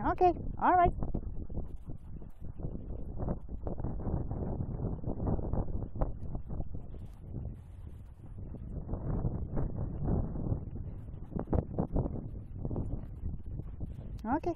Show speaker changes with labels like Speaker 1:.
Speaker 1: Okay, all right. Okay.